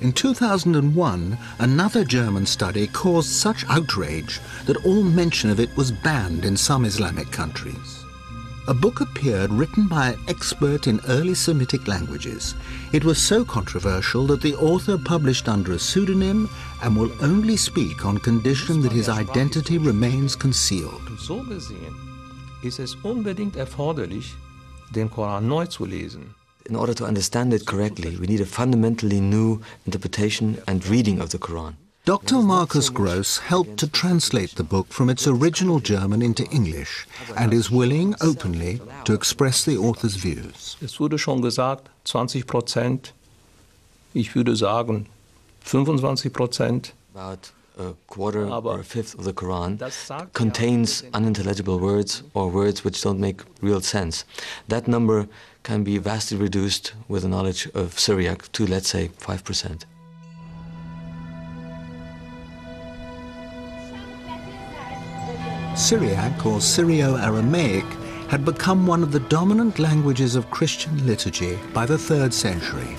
In 2001, another German study caused such outrage that all mention of it was banned in some Islamic countries. A book appeared written by an expert in early Semitic languages. It was so controversial that the author published under a pseudonym and will only speak on condition that his identity remains concealed. So gesehen ist es unbedingt erforderlich, den Koran neu zu lesen. In order to understand it correctly, we need a fundamentally new interpretation and reading of the Quran. Dr. Markus Gross helped to translate the book from its original German into English and is willing openly to express the author's views. Es wurde schon gesagt, 20 Prozent. Ich würde sagen 25 Prozent. About a quarter or a fifth of the Quran contains unintelligible words or words which don't make real sense. That number can be vastly reduced with a knowledge of Syriac to, let's say, 5%. Syriac or Syro Aramaic had become one of the dominant languages of Christian liturgy by the 3rd century.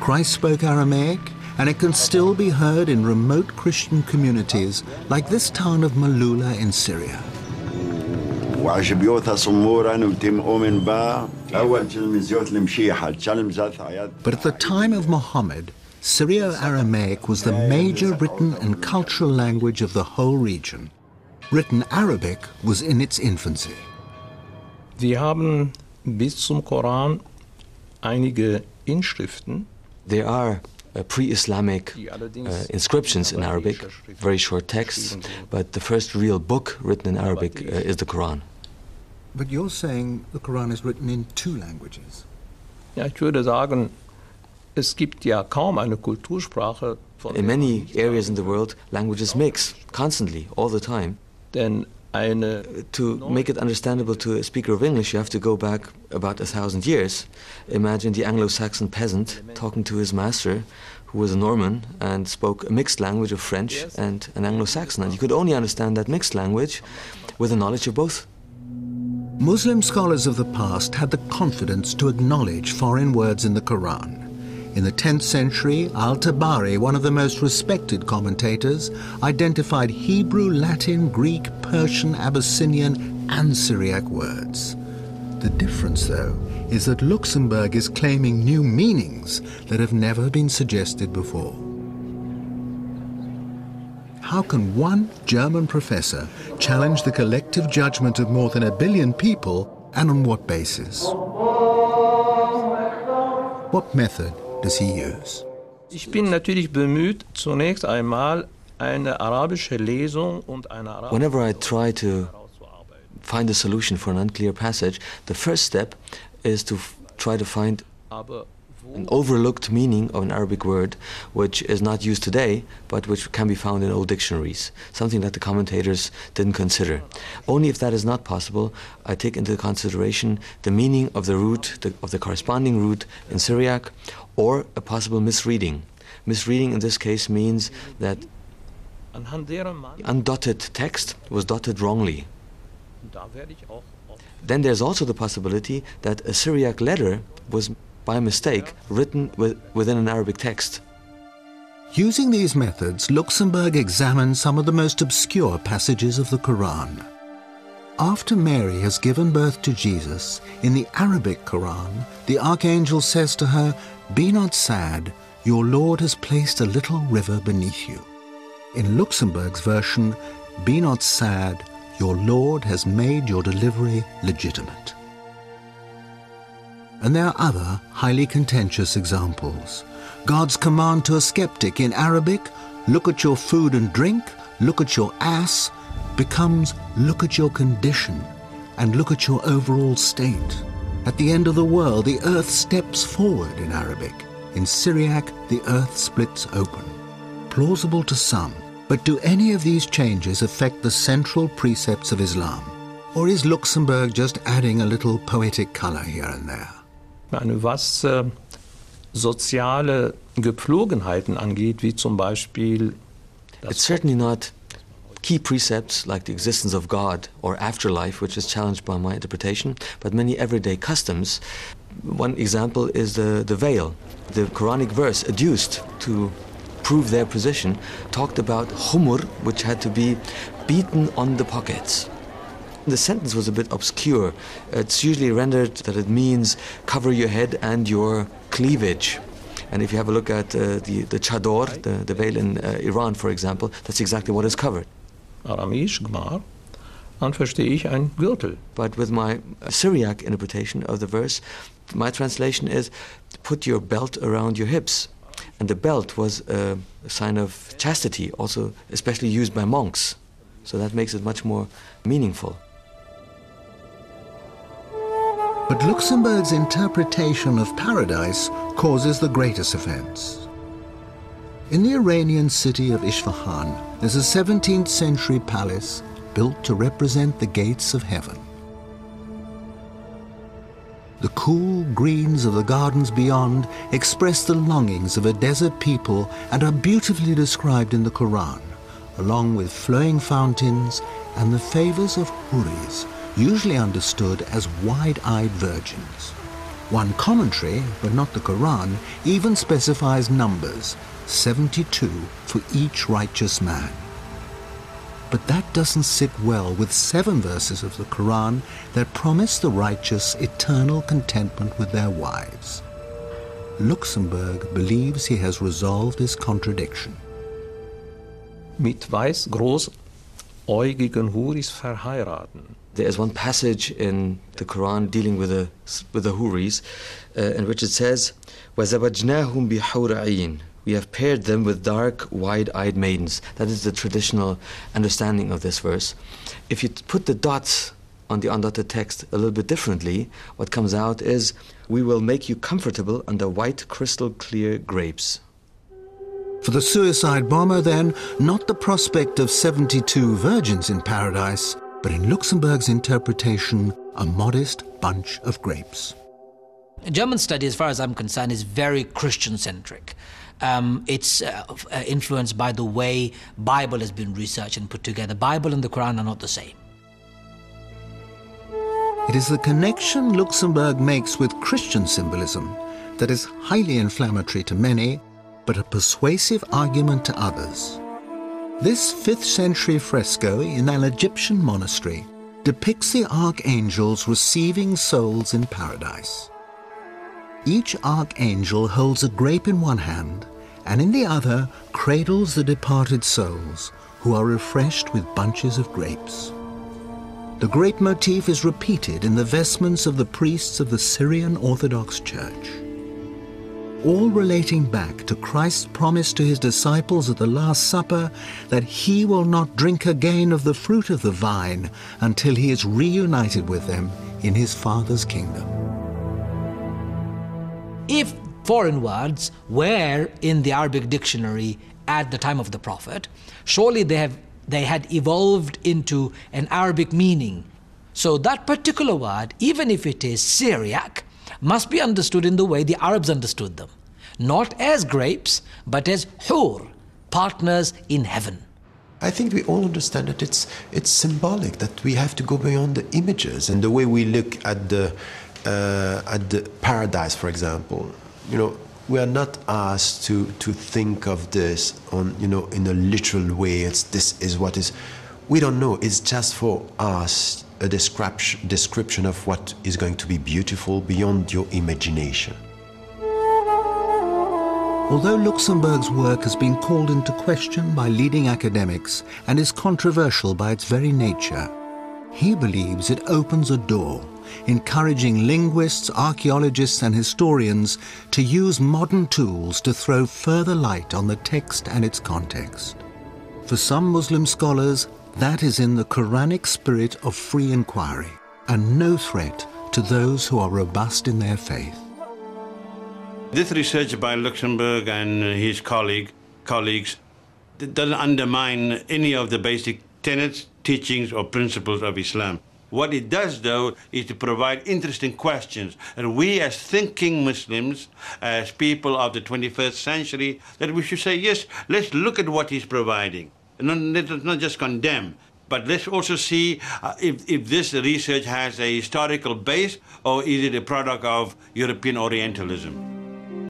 Christ spoke Aramaic, and it can still be heard in remote Christian communities like this town of Malula in Syria. But at the time of Muhammad, Syro-Aramaic was the major written and cultural language of the whole region. Written Arabic was in its infancy. Wir haben bis zum Koran einige Inschriften. There are uh, pre-Islamic uh, inscriptions in Arabic, very short texts, but the first real book written in Arabic uh, is the Quran. But you're saying the Quran is written in two languages. Ja, ich würde sagen, es gibt ja kaum eine Kultursprache. In many areas in the world, languages mix constantly, all the time. Denn eine to make it understandable to a speaker of English, you have to go back about a thousand years. Imagine the Anglo-Saxon peasant talking to his master, who was a Norman and spoke a mixed language of French and an Anglo-Saxon, and you could only understand that mixed language with a knowledge of both. Muslim scholars of the past had the confidence to acknowledge foreign words in the Quran. In the 10th century, Al-Tabari, one of the most respected commentators, identified Hebrew, Latin, Greek, Persian, Abyssinian, and Syriac words. The difference, though, is that Luxenberg is claiming new meanings that have never been suggested before. How can one German professor challenge the collective judgment of more than a billion people, and on what basis? What method does he use? Ich bin natürlich bemüht, zunächst einmal eine arabische Lesung und eine arabische Whenever I try to find a solution for an unclear passage, the first step is to try to find an overlooked meaning of an Arabic word which is not used today but which can be found in old dictionaries, something that the commentators didn't consider. Only if that is not possible, I take into consideration the meaning of the root, the, of the corresponding root in Syriac, or a possible misreading. Misreading in this case means that undotted text was dotted wrongly. Then there's also the possibility that a Syriac letter was by mistake written with, within an Arabic text. Using these methods, Luxenberg examined some of the most obscure passages of the Quran. After Mary has given birth to Jesus, in the Arabic Quran, the archangel says to her, Be not sad, your Lord has placed a little river beneath you. In Luxenberg's version, Be not sad, your Lord has made your delivery legitimate. And there are other highly contentious examples. God's command to a skeptic in Arabic, look at your food and drink, look at your ass, becomes look at your condition and look at your overall state. At the end of the world, the earth steps forward in Arabic. In Syriac, the earth splits open. Plausible to some, but do any of these changes affect the central precepts of Islam? Or is Luxenberg just adding a little poetic color here and there? Meine, was äh, soziale Gepflogenheiten angeht, wie zum Beispiel. It's certainly not key precepts like the existence of God or afterlife, which is challenged by my interpretation, but many everyday customs one example is the, the veil. The Quranic verse adduced to prove their position talked about humur, which had to be beaten on the pockets. The sentence was a bit obscure. It's usually rendered that it means cover your head and your cleavage. And if you have a look at uh, the, the chador, the, the veil in uh, Iran, for example, that's exactly what is covered. Aramäisch, Gmar, dann verstehe ich ein Gürtel. But with my Syriac interpretation of the verse, my translation is put your belt around your hips. And the belt was a sign of chastity, also especially used by monks. So that makes it much more meaningful. But Luxenberg's interpretation of paradise causes the greatest offense. In the Iranian city of Isfahan, there's a 17th century palace built to represent the gates of heaven. The cool greens of the gardens beyond express the longings of a desert people and are beautifully described in the Quran, along with flowing fountains and the favors of huris, usually understood as wide-eyed virgins. One commentary, but not the Quran, even specifies numbers, 72 for each righteous man. But that doesn't sit well with seven verses of the Quran that promise the righteous eternal contentment with their wives. Luxenberg believes he has resolved this contradiction. Mit weiß großäugigen Huris verheiraten. There is one passage in the Quran dealing with the, with the Huris uh, in which it says, وَزَوَجْنَاهُمْ بِحُورَ عِينٍ We have paired them with dark, wide-eyed maidens. That is the traditional understanding of this verse. If you put the dots on the undotted text a little bit differently, what comes out is, we will make you comfortable under white, crystal clear grapes. For the suicide bomber, then, not the prospect of 72 virgins in paradise, but in Luxenberg's interpretation, a modest bunch of grapes. German study, as far as I'm concerned, is very Christian-centric. Um, it's uh, uh, influenced by the way Bible has been researched and put together. Bible and the Quran are not the same. It is the connection Luxenberg makes with Christian symbolism that is highly inflammatory to many, but a persuasive argument to others. This 5th century fresco in an Egyptian monastery depicts the archangels receiving souls in paradise. Each archangel holds a grape in one hand and in the other cradles the departed souls who are refreshed with bunches of grapes. The grape motif is repeated in the vestments of the priests of the Syrian Orthodox Church all relating back to Christ's promise to his disciples at the Last Supper that he will not drink again of the fruit of the vine until he is reunited with them in his Father's kingdom. If foreign words were in the Arabic dictionary at the time of the Prophet, surely they, have, they had evolved into an Arabic meaning. So that particular word, even if it is Syriac, must be understood in the way the Arabs understood them. Not as grapes, but as hur, partners in heaven. I think we all understand that it's, it's symbolic, that we have to go beyond the images and the way we look at the, uh, at the paradise, for example. You know, we are not asked to, to think of this on, you know, in a literal way. It's, this is what is. We don't know. It's just for us a description, of what is going to be beautiful beyond your imagination. Although Luxenberg's work has been called into question by leading academics and is controversial by its very nature, he believes it opens a door, encouraging linguists, archaeologists and historians to use modern tools to throw further light on the text and its context. For some Muslim scholars, that is in the Quranic spirit of free inquiry and no threat to those who are robust in their faith. This research by Luxenberg and his colleague, colleagues doesn't undermine any of the basic tenets, teachings, or principles of Islam. What it does, though, is to provide interesting questions. And we, as thinking Muslims, as people of the 21st century, that we should say, yes, let's look at what he's providing. Not, let us not just condemn. But let's also see uh, if, if this research has a historical base or is it a product of European Orientalism.